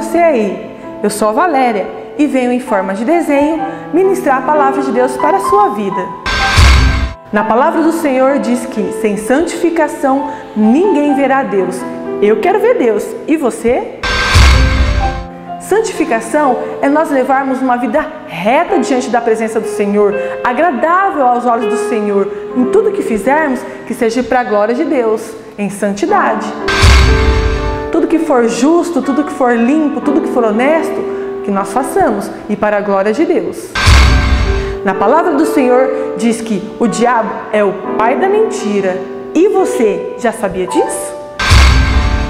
você aí. Eu sou a Valéria e venho em forma de desenho ministrar a palavra de Deus para a sua vida. Na palavra do Senhor diz que sem santificação ninguém verá Deus. Eu quero ver Deus. E você? Santificação é nós levarmos uma vida reta diante da presença do Senhor, agradável aos olhos do Senhor, em tudo que fizermos, que seja para a glória de Deus, em santidade. Tudo que for justo, tudo que for limpo, tudo que for honesto, que nós façamos e para a glória de Deus. Na palavra do Senhor diz que o diabo é o pai da mentira. E você já sabia disso?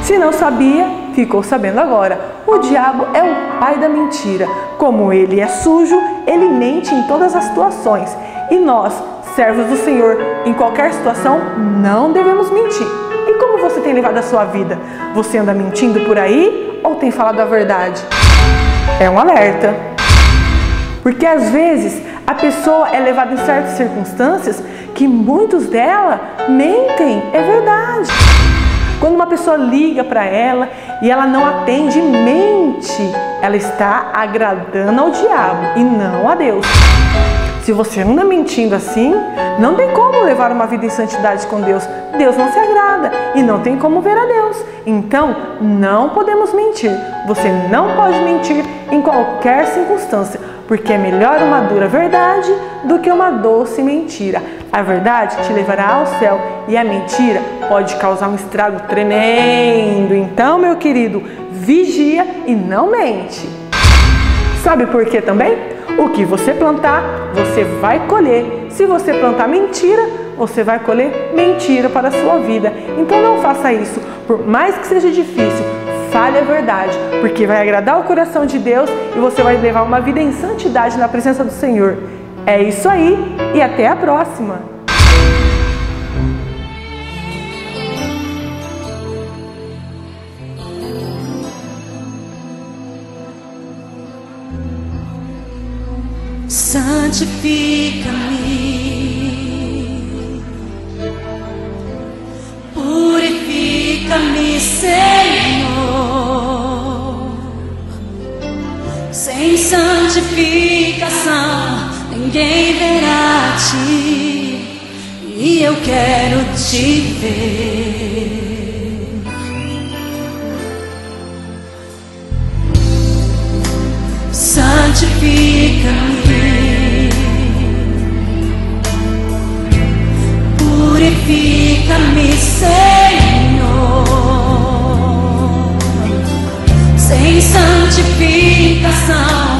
Se não sabia, ficou sabendo agora. O diabo é o pai da mentira. Como ele é sujo, ele mente em todas as situações. E nós, servos do Senhor, em qualquer situação, não devemos mentir. Como você tem levado a sua vida? Você anda mentindo por aí ou tem falado a verdade? É um alerta. Porque às vezes a pessoa é levada em certas circunstâncias que muitos dela mentem, é verdade. Quando uma pessoa liga para ela e ela não atende, mente, ela está agradando ao diabo e não a Deus. Se você anda mentindo assim, não tem como levar uma vida em santidade com Deus. Deus não se agrada e não tem como ver a Deus. Então, não podemos mentir. Você não pode mentir em qualquer circunstância, porque é melhor uma dura verdade do que uma doce mentira. A verdade te levará ao céu e a mentira pode causar um estrago tremendo. Então, meu querido, vigia e não mente. Sabe por quê também? O que você plantar, você vai colher. Se você plantar mentira, você vai colher mentira para a sua vida. Então não faça isso. Por mais que seja difícil, fale a verdade, porque vai agradar o coração de Deus e você vai levar uma vida em santidade na presença do Senhor. É isso aí e até a próxima! Santifica-me, purifica-me, Senhor. Sem santificação ninguém verá ti, e eu quero te ver. Santifica-me, santificação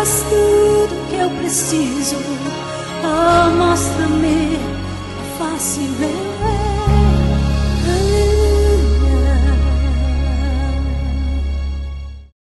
és tudo que eu preciso. Oh, mostra-me a face, vem.